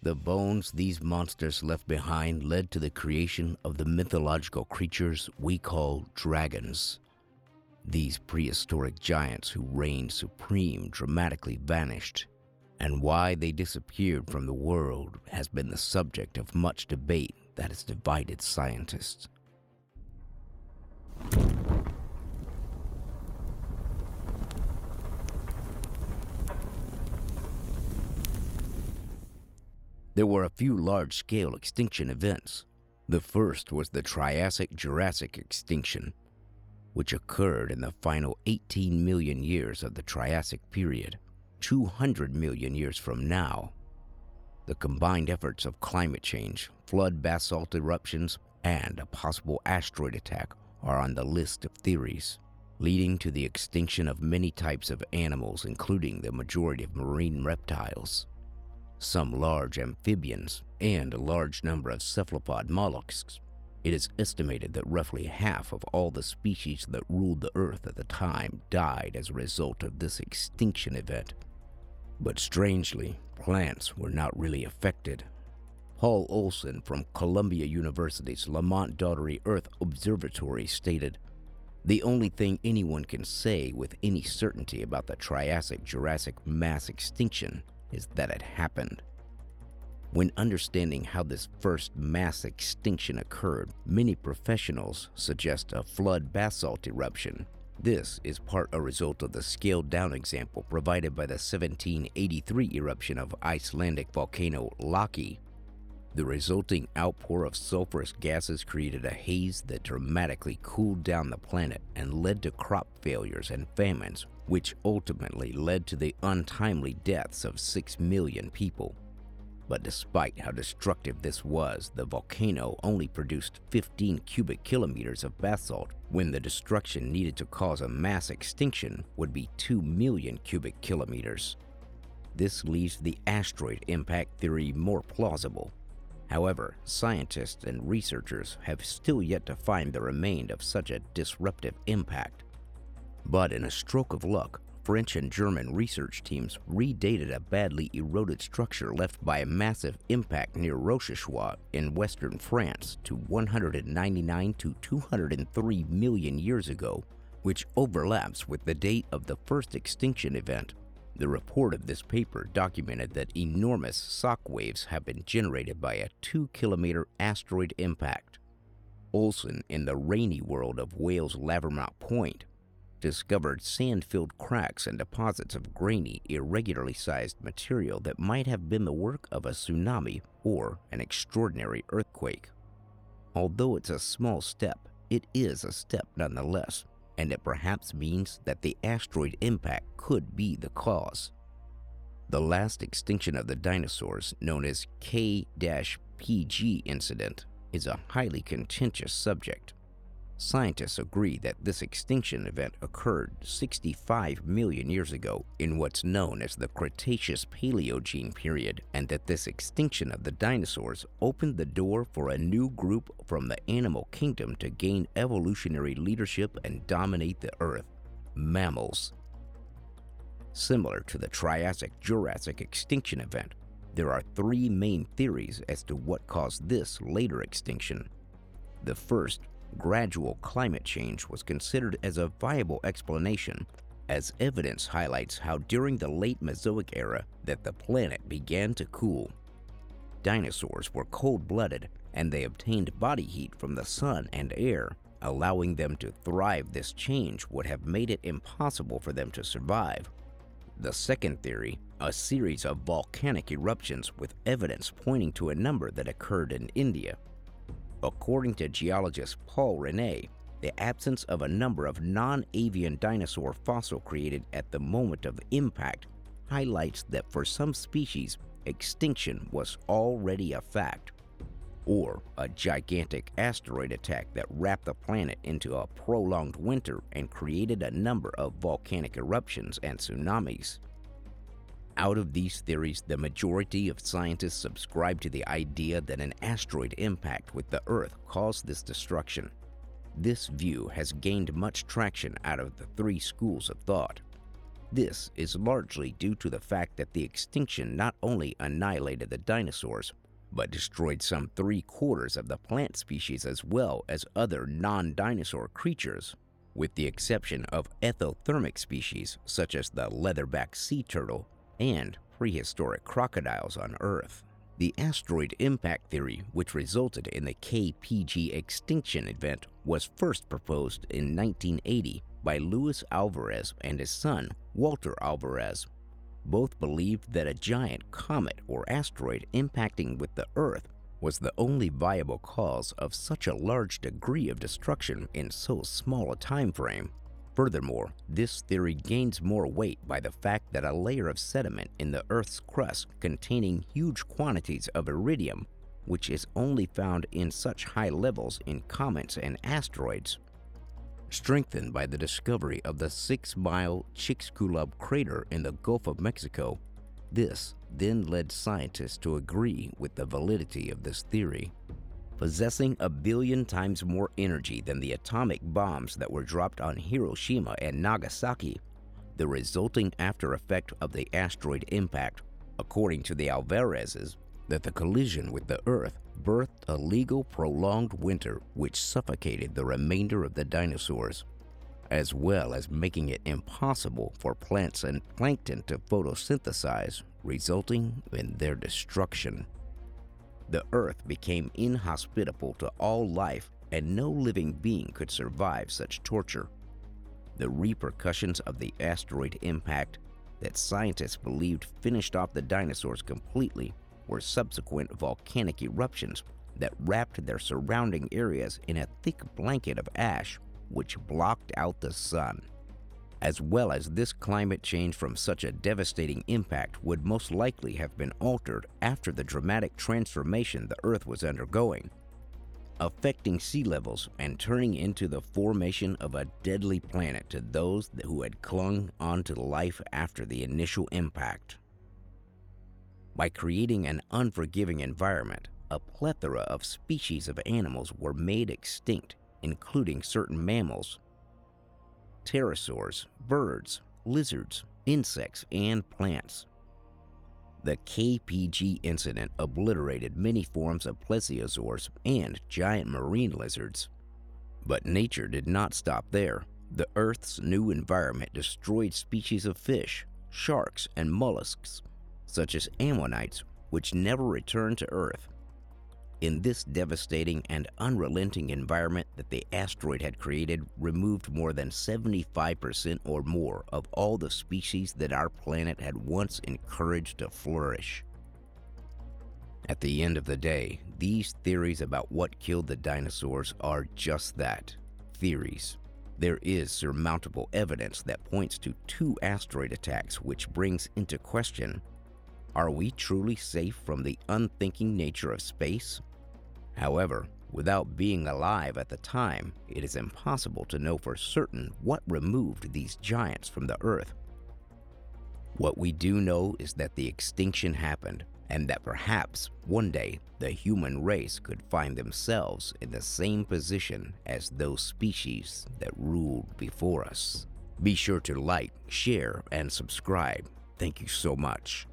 The bones these monsters left behind led to the creation of the mythological creatures we call dragons. These prehistoric giants who reigned supreme dramatically vanished, and why they disappeared from the world has been the subject of much debate that has divided scientists. There were a few large scale extinction events. The first was the Triassic Jurassic extinction, which occurred in the final 18 million years of the Triassic period, 200 million years from now. The combined efforts of climate change, flood basalt eruptions, and a possible asteroid attack are on the list of theories, leading to the extinction of many types of animals, including the majority of marine reptiles some large amphibians, and a large number of cephalopod mollusks. It is estimated that roughly half of all the species that ruled the Earth at the time died as a result of this extinction event. But strangely, plants were not really affected. Paul Olsen from Columbia University's Lamont Doherty Earth Observatory stated, the only thing anyone can say with any certainty about the Triassic Jurassic mass extinction is that it happened. When understanding how this first mass extinction occurred, many professionals suggest a flood basalt eruption. This is part a result of the scaled down example provided by the 1783 eruption of Icelandic volcano Laki. The resulting outpour of sulfurous gases created a haze that dramatically cooled down the planet and led to crop failures and famines, which ultimately led to the untimely deaths of 6 million people. But despite how destructive this was, the volcano only produced 15 cubic kilometers of basalt when the destruction needed to cause a mass extinction would be 2 million cubic kilometers. This leaves the asteroid impact theory more plausible. However, scientists and researchers have still yet to find the remains of such a disruptive impact. But in a stroke of luck, French and German research teams redated a badly eroded structure left by a massive impact near Rochechouart in western France to 199 to 203 million years ago, which overlaps with the date of the first extinction event. The report of this paper documented that enormous shock waves have been generated by a 2 kilometer asteroid impact. Olsen, in the rainy world of Wales Lavernock Point, discovered sand filled cracks and deposits of grainy, irregularly sized material that might have been the work of a tsunami or an extraordinary earthquake. Although it's a small step, it is a step nonetheless, and it perhaps means that the asteroid impact could be the cause. The last extinction of the dinosaurs, known as K PG incident, is a highly contentious subject. Scientists agree that this extinction event occurred 65 million years ago in what's known as the Cretaceous Paleogene period, and that this extinction of the dinosaurs opened the door for a new group from the animal kingdom to gain evolutionary leadership and dominate the Earth mammals. Similar to the Triassic Jurassic extinction event, there are three main theories as to what caused this later extinction. The first gradual climate change was considered as a viable explanation as evidence highlights how during the late Mesozoic era that the planet began to cool. Dinosaurs were cold-blooded and they obtained body heat from the sun and air, allowing them to thrive. This change would have made it impossible for them to survive. The second theory, a series of volcanic eruptions with evidence pointing to a number that occurred in India, According to geologist Paul Renne, the absence of a number of non avian dinosaur fossil created at the moment of impact highlights that for some species, extinction was already a fact. Or a gigantic asteroid attack that wrapped the planet into a prolonged winter and created a number of volcanic eruptions and tsunamis. Out of these theories, the majority of scientists subscribe to the idea that an asteroid impact with the Earth caused this destruction. This view has gained much traction out of the three schools of thought. This is largely due to the fact that the extinction not only annihilated the dinosaurs, but destroyed some three quarters of the plant species as well as other non dinosaur creatures, with the exception of ectothermic species such as the leatherback sea turtle and prehistoric crocodiles on Earth. The asteroid impact theory, which resulted in the KPG extinction event, was first proposed in 1980 by Luis Alvarez and his son, Walter Alvarez. Both believed that a giant comet or asteroid impacting with the Earth was the only viable cause of such a large degree of destruction in so small a time frame. Furthermore, this theory gains more weight by the fact that a layer of sediment in the Earth's crust containing huge quantities of iridium, which is only found in such high levels in comets and asteroids, strengthened by the discovery of the six mile Chicxulub crater in the Gulf of Mexico. This then led scientists to agree with the validity of this theory possessing a billion times more energy than the atomic bombs that were dropped on Hiroshima and Nagasaki, the resulting after effect of the asteroid impact, according to the Alvarezes, that the collision with the Earth birthed a legal prolonged winter which suffocated the remainder of the dinosaurs, as well as making it impossible for plants and plankton to photosynthesize, resulting in their destruction the Earth became inhospitable to all life, and no living being could survive such torture. The repercussions of the asteroid impact that scientists believed finished off the dinosaurs completely were subsequent volcanic eruptions that wrapped their surrounding areas in a thick blanket of ash which blocked out the sun as well as this climate change from such a devastating impact would most likely have been altered after the dramatic transformation the Earth was undergoing, affecting sea levels and turning into the formation of a deadly planet to those who had clung on to life after the initial impact. By creating an unforgiving environment, a plethora of species of animals were made extinct, including certain mammals, pterosaurs, birds, lizards, insects, and plants. The KPG incident obliterated many forms of plesiosaurs and giant marine lizards. But nature did not stop there. The Earth's new environment destroyed species of fish, sharks, and mollusks, such as ammonites, which never returned to Earth in this devastating and unrelenting environment that the asteroid had created removed more than 75% or more of all the species that our planet had once encouraged to flourish. At the end of the day, these theories about what killed the dinosaurs are just that theories. There is surmountable evidence that points to two asteroid attacks, which brings into question are we truly safe from the unthinking nature of space? However, without being alive at the time, it is impossible to know for certain what removed these giants from the Earth. What we do know is that the extinction happened, and that perhaps one day the human race could find themselves in the same position as those species that ruled before us. Be sure to like, share, and subscribe. Thank you so much.